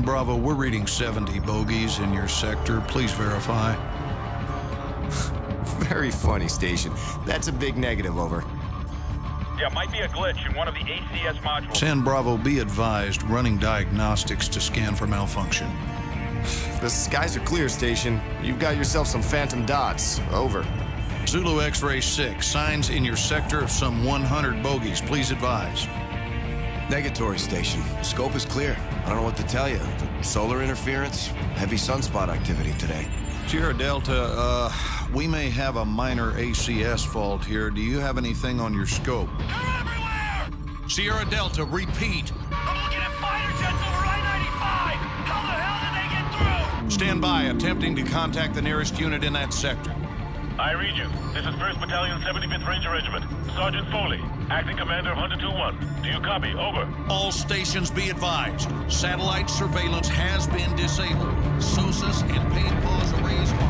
San Bravo, we're reading 70 bogeys in your sector. Please verify. Very funny, Station. That's a big negative, over. Yeah, might be a glitch in one of the ACS modules. San Bravo, be advised, running diagnostics to scan for malfunction. The skies are clear, Station. You've got yourself some phantom dots. Over. Zulu X-Ray 6, signs in your sector of some 100 bogeys. Please advise. Negatory station. Scope is clear. I don't know what to tell you. The solar interference, heavy sunspot activity today. Sierra Delta, uh, we may have a minor ACS fault here. Do you have anything on your scope? They're everywhere! Sierra Delta, repeat. I'm looking at fighter jets over I-95! How the hell did they get through? Stand by, attempting to contact the nearest unit in that sector. I read you. This is 1st Battalion, 75th Ranger Regiment. Sergeant Foley, acting commander of Hunter 2-1. Do you copy? Over. All stations be advised. Satellite surveillance has been disabled. SOSUS and PAVE PAWS arrays are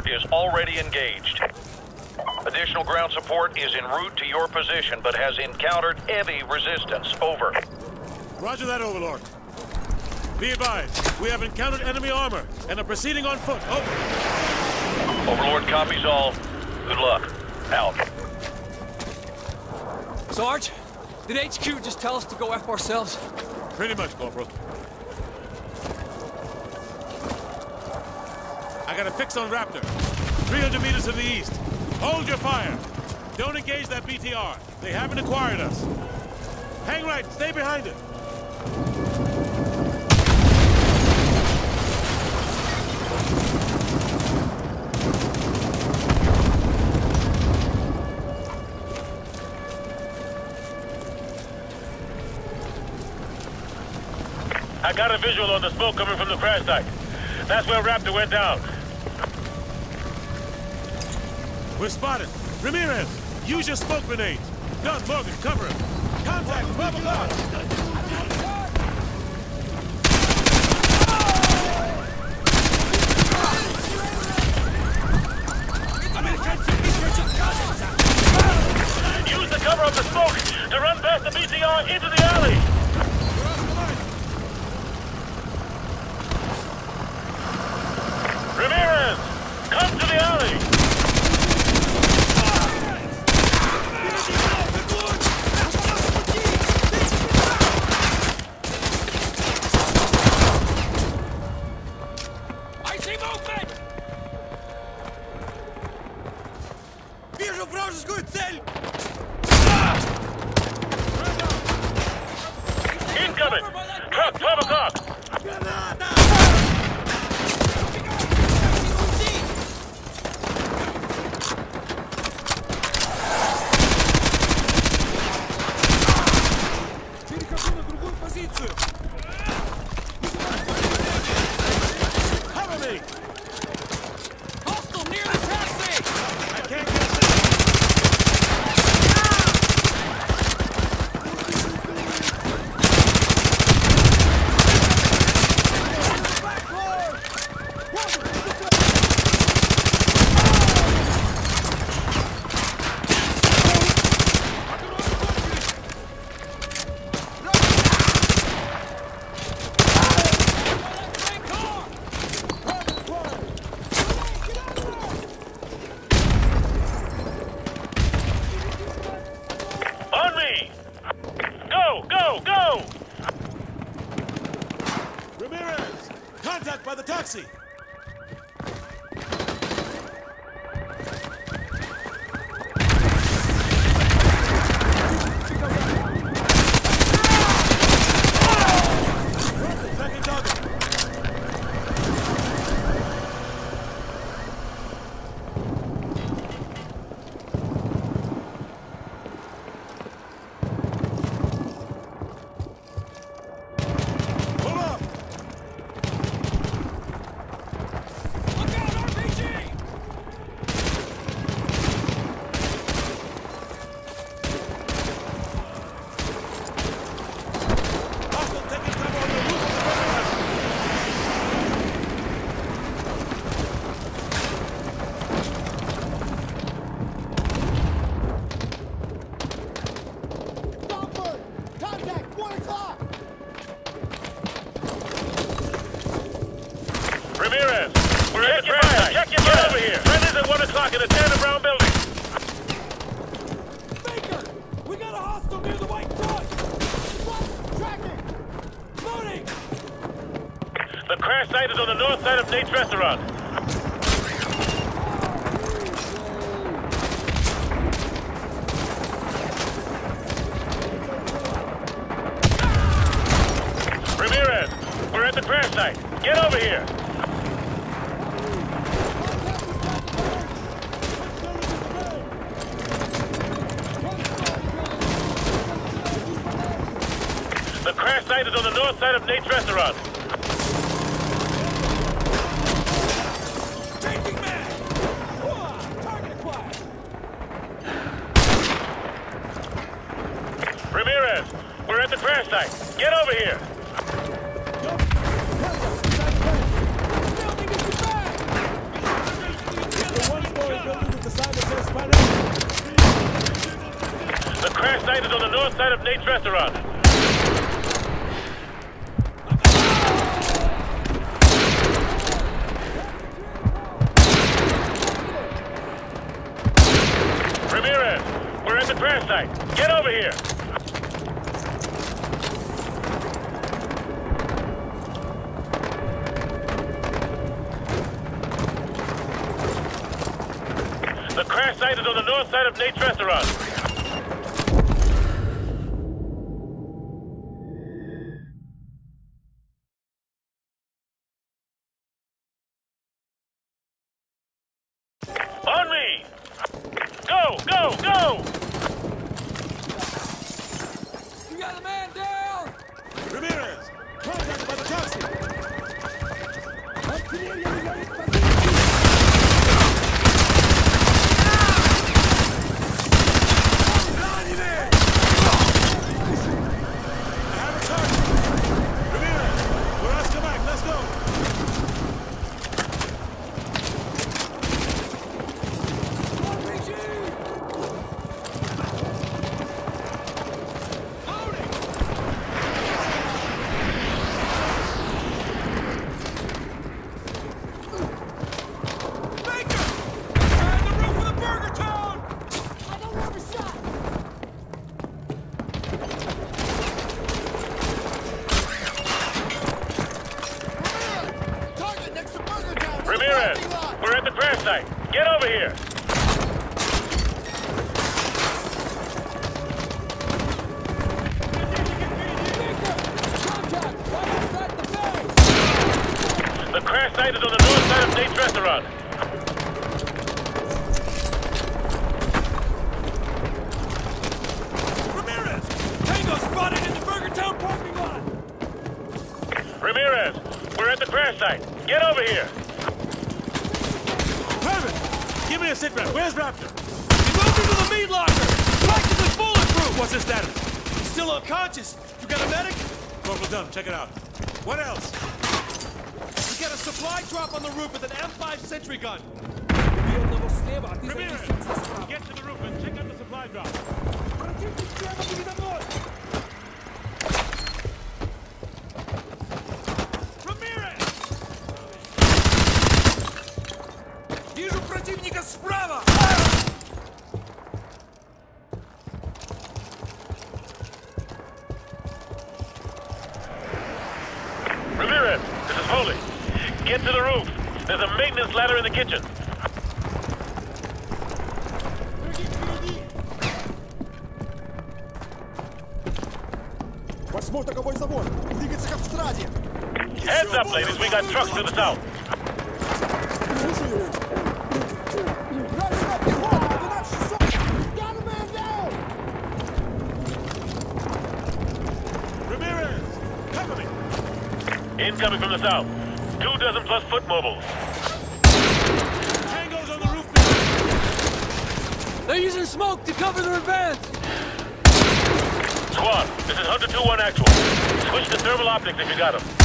support is already engaged. Additional ground support is en route to your position, but has encountered heavy resistance. Over. Roger that, Overlord. Be advised, we have encountered enemy armor and are proceeding on foot. Over. Overlord copies all. Good luck. Out. Sarge, did HQ just tell us to go F ourselves? Pretty much, Corporal. Got a fix on Raptor. 300 meters to the east. Hold your fire. Don't engage that BTR. They haven't acquired us. Hang right. Stay behind it. I got a visual on the smoke coming from the crash site. That's where Raptor went down. We're spotted. Ramirez, use your smoke grenades. Gus, Morgan, cover him. Contact, Bravo Guard. Use the cover of the smoke to run past the BTR into the alley. Is on the north side of Nate's restaurant. We're at the crash site. Get over here. The crash site is on the north side of Nate's restaurant. We're at the crash site. Get over here. The crash site is on the north side of Nate's restaurant. Ramirez! Tango spotted in the Burger Town parking lot! Ramirez, we're at the crash site. Get over here. Give sit rep. Where's Raptor? He moved into the meat locker! Practically bulletproof! What's his status? He's still unconscious. You got a medic? Corporal Dunn, check it out. What else? We got a supply drop on the roof with an M5 sentry gun. Ramirez! Get to the roof and check out the supply drop. kitchen. Восьмой таковой завод! Двигаться к автостраде! Heads up, ladies. We got trucks to the south. Слушаю! Дальше, бегом! 12 часов! Got a man down! Ramirez! Cover me! Incoming from the south. Two dozen plus foot mobiles. They're using smoke to cover their advance! Squad, this is Hunter 2-1 actual. Switch to thermal optics if you got them.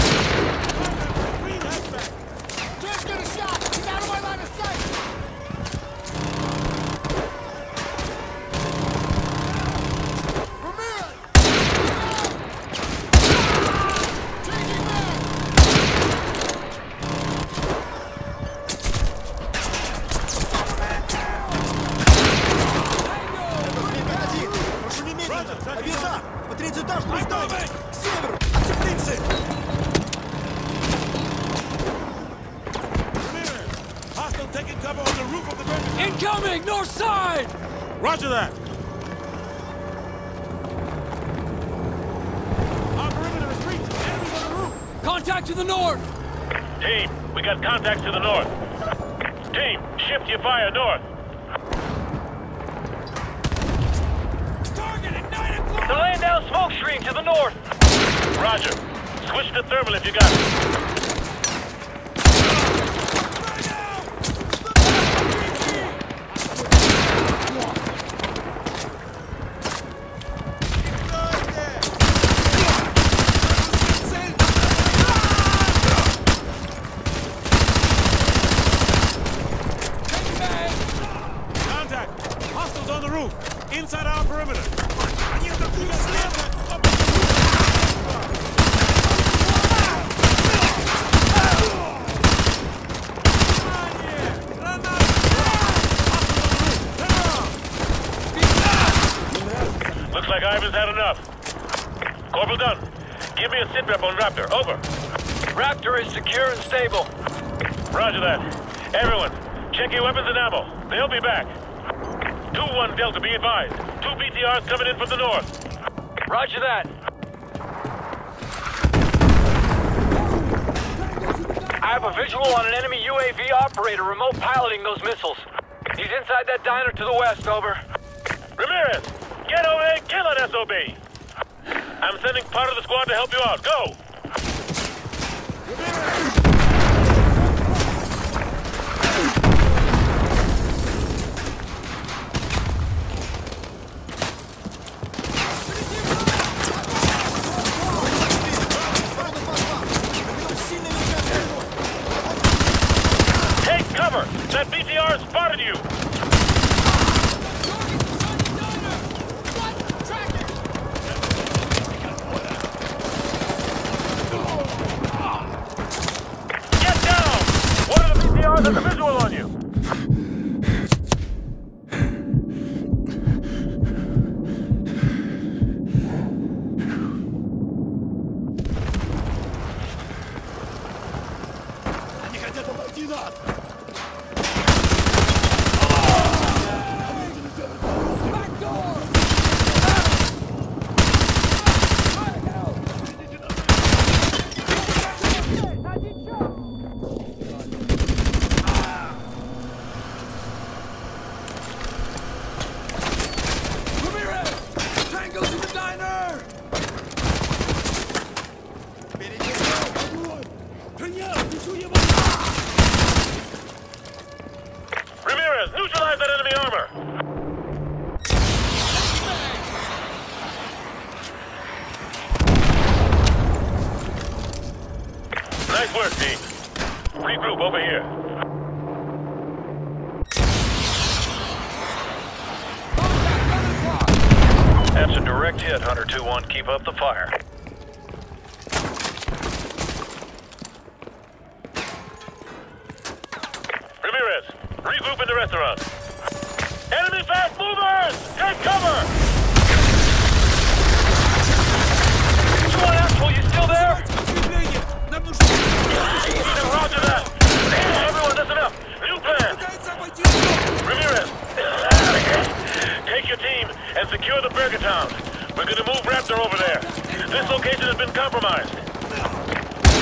Roger that. Everyone, check your weapons and ammo. They'll be back. 2-1 Delta, be advised. Two BTRs coming in from the north. Roger that. I have a visual on an enemy UAV operator remote piloting those missiles. He's inside that diner to the west, over. Ramirez, get over there and kill that SOB. I'm sending part of the squad to help you out. Go! Cover! That BTR spotted you! Get down! One of the BTRs has a visual on you! Ramirez! Tango's in the diner! Ramirez, neutralize that enemy armor! Nice work, team. Regroup over here. That's a direct hit, Hunter 2-1. Keep up the fire. Ramirez, regroup in the restaurant. Enemy fast movers! Take cover! Come on, asshole, you still there? Roger that! Everyone, listen up! New plan! Ramirez! Take your team and secure the Burger Town. We're gonna move Raptor over there. This location has been compromised.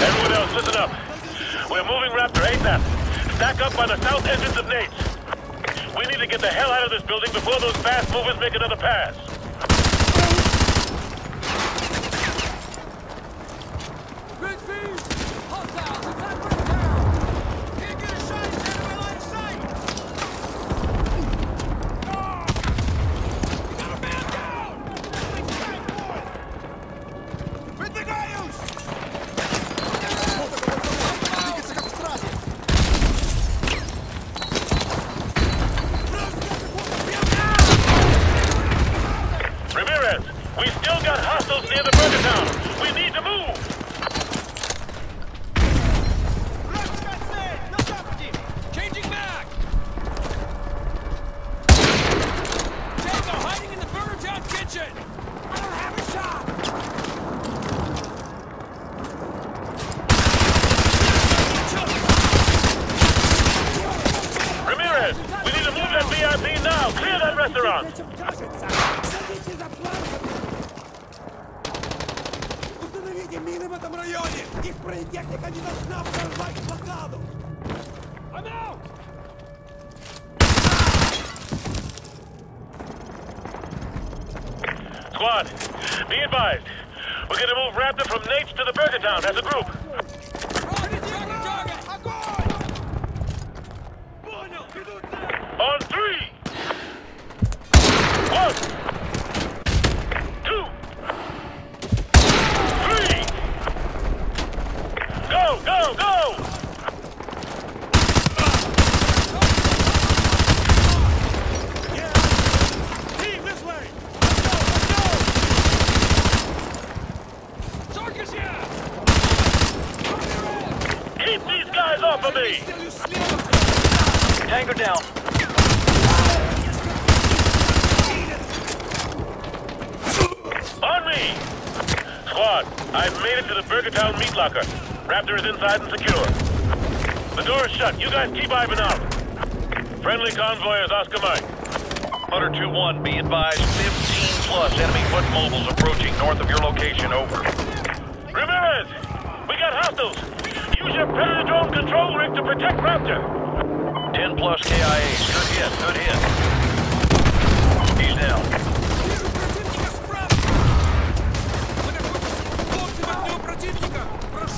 Everyone else, listen up. We're moving Raptor ASAP. Stack up by the south entrance of Nate's. We need to get the hell out of this building before those fast movers make another pass. Gridfield! Hostiles! Attack Bricktown! Can't get a shot! He's out of my line of sight! You got a man down! We need to move that VIP now! Clear that restaurant! Чем кажется, садитесь за флангами. Установите мины в этом районе! Их бронетехника не должна прорвать блокаду! I'm out! Squad, be advised. We're gonna move Raptor from Nates to the Burger Town as a group. Raptor is inside and secure. The door is shut. You guys keep Ivan out. Friendly convoy is Oscar Mike. Hunter 2-1, be advised, 15 plus enemy foot mobiles approaching north of your location, over. Ramirez! We got hostiles! Use your Predator drone control rig to protect Raptor! 10 plus KIAs, good hit, good hit. He's down.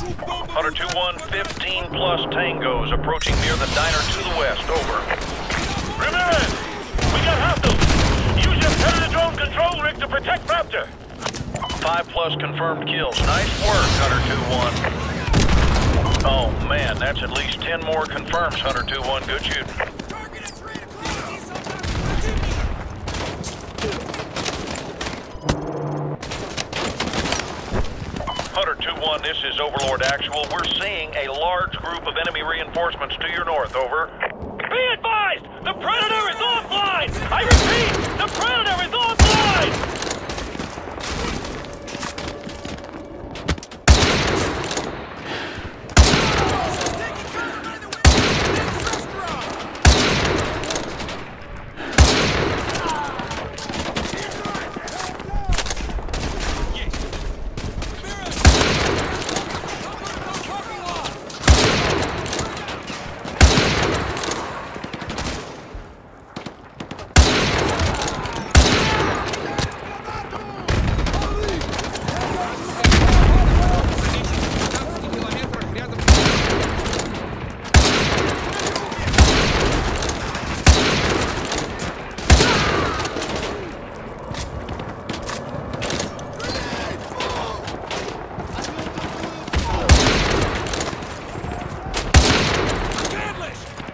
Hunter 2-1, 15 plus tangos approaching near the diner to the west, over. Ramirez! We got hostiles! Use your Predator drone control rig to protect Raptor! 5 plus confirmed kills. Nice work, Hunter 2-1. Oh man, that's at least 10 more confirms, Hunter 2-1. Good shooting. Hunter 2-1, this is Overlord Actual. We're seeing a large group of enemy reinforcements to your north, over. Be advised! The Predator is offline! I repeat, the Predator is offline!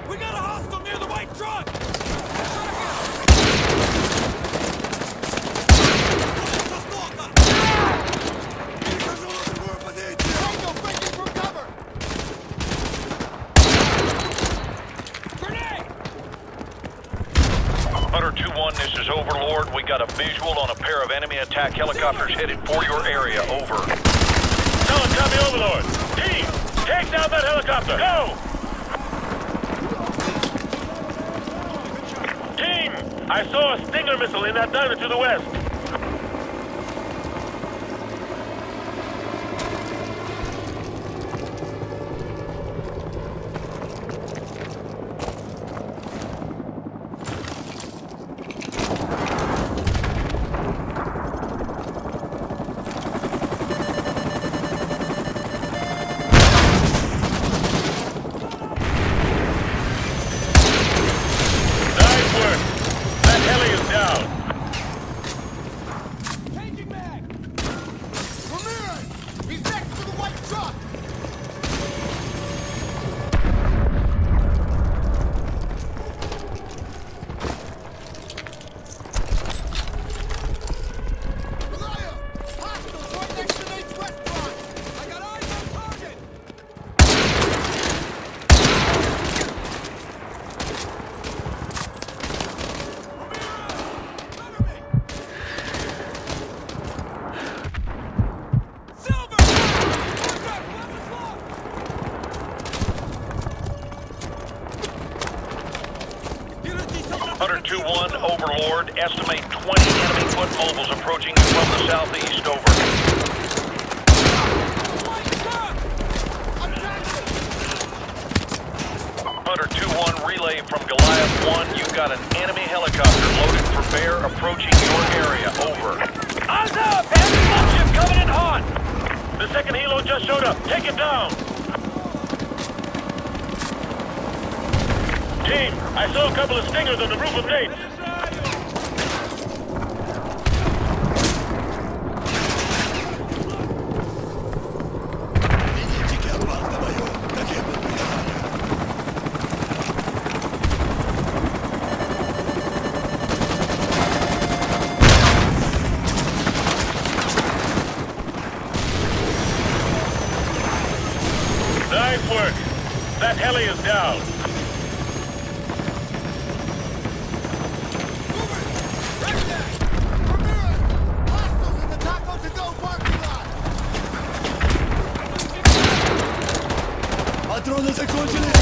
We got a hostile near the white truck! Hunter 2-1, this is Overlord. We got a visual on a pair of enemy attack helicopters headed for your area, over. Him, copy Overlord! Team, take down that helicopter! Go! Team, I saw a Stinger missile in that diner to the west. Hunter 2-1, relay from Goliath 1. You've got an enemy helicopter loaded for bear approaching your area. Over. Eyes up! Enemy gunship coming in hot! The second helo just showed up. Take it down! Team, I saw a couple of stingers on the roof of Nate. Nice work. That heli is down. Патроны закончились!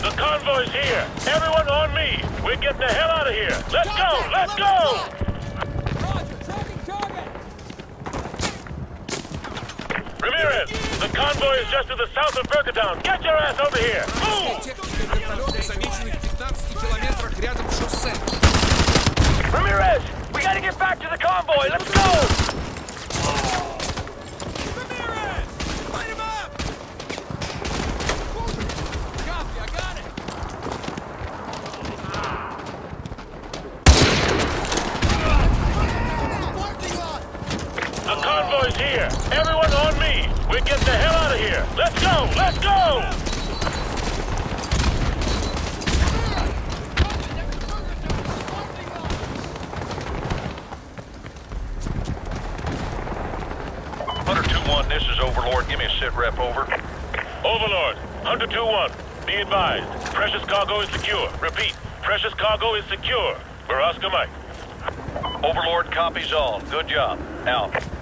The convoy's here. Everyone on me. We're getting the hell out of here. Let's go. Let's go. Convoy is just to the south of Burgertown. Get your ass over here. Move! Ramirez, we gotta get back to the convoy. Let's Cargo is secure. Oscar Mike. Overlord copies all. Good job. Out.